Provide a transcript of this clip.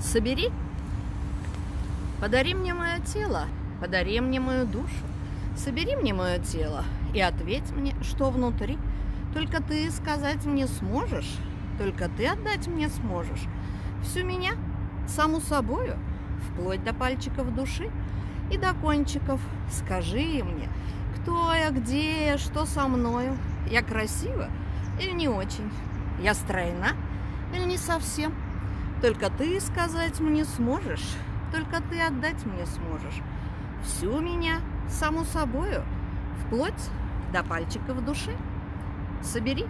Собери, подари мне мое тело, подари мне мою душу. Собери мне мое тело и ответь мне, что внутри. Только ты сказать мне сможешь, только ты отдать мне сможешь. Всю меня, саму собою, вплоть до пальчиков души и до кончиков. Скажи мне, кто я, где я, что со мною. Я красива или не очень? Я стройна или не совсем? Только ты сказать мне сможешь, только ты отдать мне сможешь. Всю меня, саму собою, вплоть до пальчиков души. Собери